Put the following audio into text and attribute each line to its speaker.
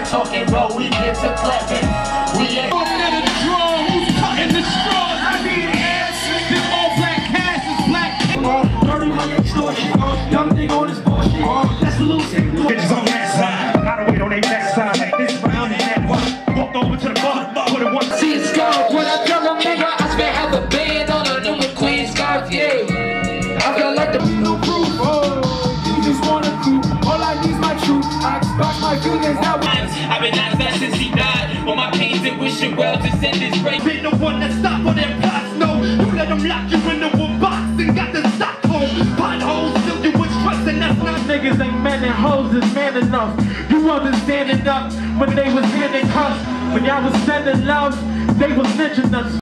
Speaker 1: talking, bro, we get to clapping. We ain't.
Speaker 2: Who's cutting the straw? I need answers. This old black cash is black.
Speaker 3: Uh, dirty money extortion. Uh, young nigga on his bullshit. Uh, that's a little sick. Bitches on that
Speaker 4: side. Gotta wait on they side. Like this round and that one. Walked over to the bar, bar with a one.
Speaker 1: See it's gone. When I tell a nigga, I spent half a band on a new McQueen scarf, yeah. I feel like the
Speaker 2: no proof. Oh, you just wanna prove. All I need is my truth. I expect my feelings now.
Speaker 1: I've been asked that since he died. On my pains and wishing well to send this rape.
Speaker 3: Ain't the one that stop on them plots, no. You let them lock you in the one box and got the Stockholm potholes filled you with stress, and that's
Speaker 5: not Niggas ain't men and hoes is man enough. You wasn't standing up when they was handing cuffs. When y'all was sending love, they was lynching us.